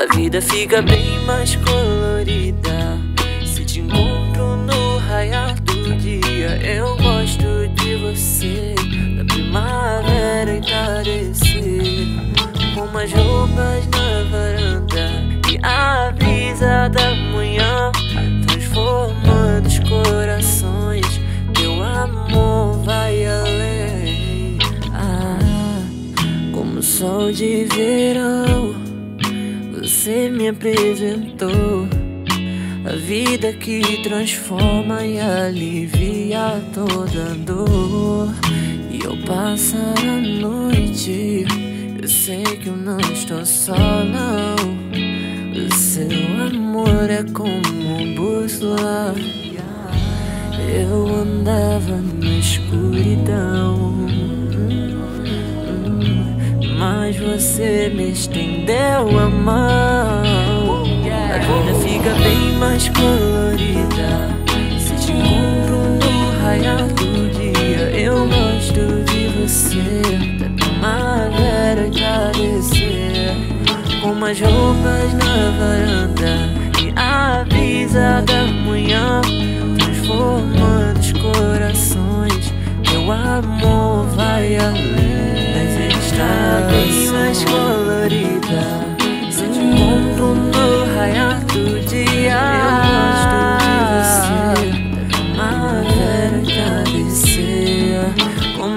A vida fica bem mais colorida. Se te encontro no raiar do dia Eu gosto de você. Da primavera entardecer Com umas roupas na varanda E a brisa da manhã Transformando os corações. Teu amor vai além. Ah, como o sol de verão você me apresentou a vida que transforma e alivia toda dor. E eu passar a noite, eu sei que eu não estou só, não. O seu amor é como bússola. Eu andava na escuridão mas você me estendeu a mão. A vida fica bem mais colorida se te encontro no raiar do dia. Eu gosto de você, da primavera entardecer, com umas roupas na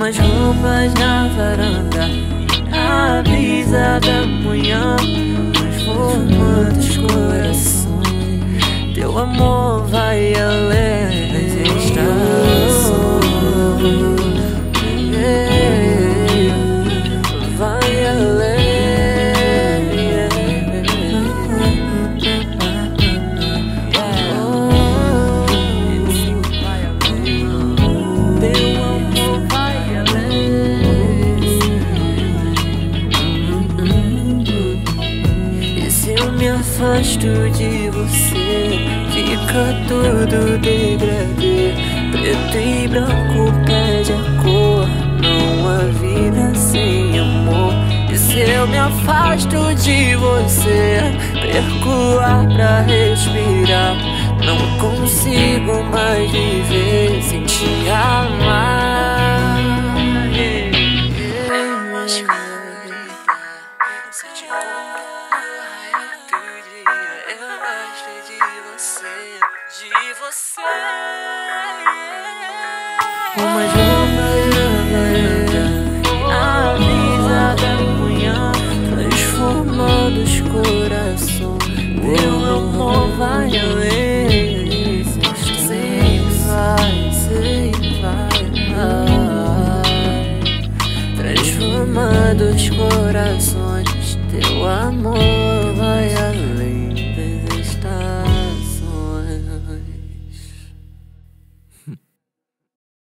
umas roupas na varanda. A brisa da manhã transformando os corações. Teu amor afasto de você. Fica tudo degradê Preto e branco pede a cor. Não há vida sem amor. E se eu me afasto de você Perco ar pra respirar. Não consigo mais viver sem te amar. Yeah. Yeah. de você. Uma jornada a brisa da manhã transformando os corações. Meu amor vai além. Sempre vai, sempre vai. Transformando os corações. Teu amor.